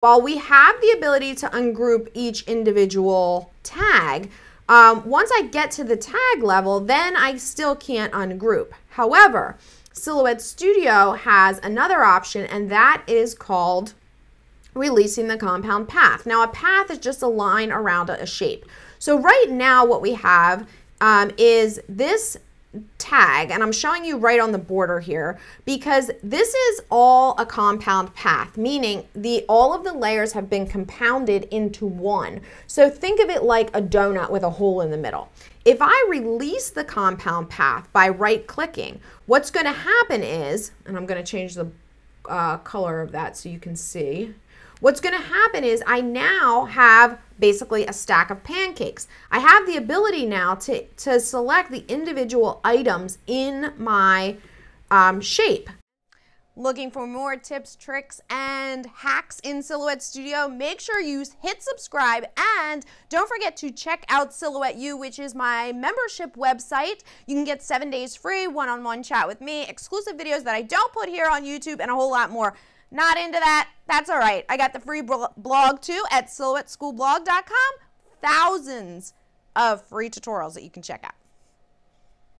While we have the ability to ungroup each individual tag, um, once I get to the tag level, then I still can't ungroup. However, Silhouette Studio has another option, and that is called releasing the compound path. Now, a path is just a line around a shape. So right now, what we have um, is this tag, and I'm showing you right on the border here, because this is all a compound path, meaning the all of the layers have been compounded into one. So think of it like a donut with a hole in the middle. If I release the compound path by right clicking, what's going to happen is, and I'm going to change the uh, color of that so you can see. What's going to happen is I now have basically a stack of pancakes. I have the ability now to, to select the individual items in my um, shape. Looking for more tips, tricks, and hacks in Silhouette Studio? Make sure you hit subscribe and don't forget to check out Silhouette U, which is my membership website. You can get seven days free, one on one chat with me, exclusive videos that I don't put here on YouTube, and a whole lot more. Not into that? That's all right. I got the free blog too at silhouetteschoolblog.com. Thousands of free tutorials that you can check out.